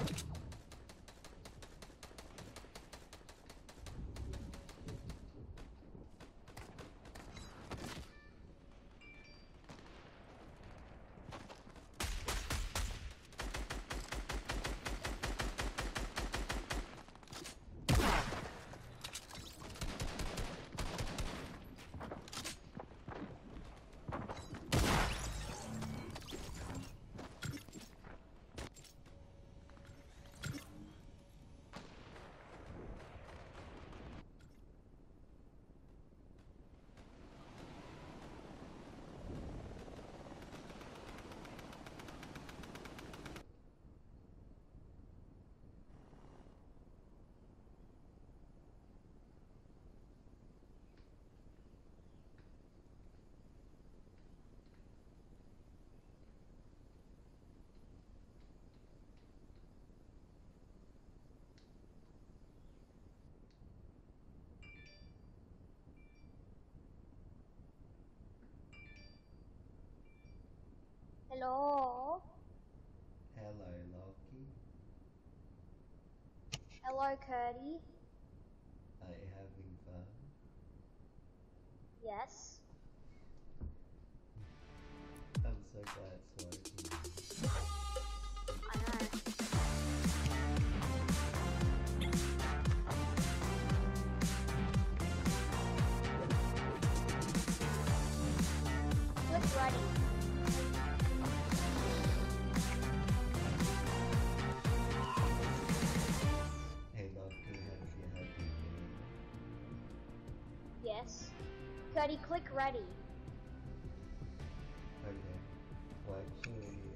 you Hello? Hello, Loki. Hello, Curdy? Are you having fun? Yes. I'm so glad Yes. Curdy, click ready. Okay. Actually,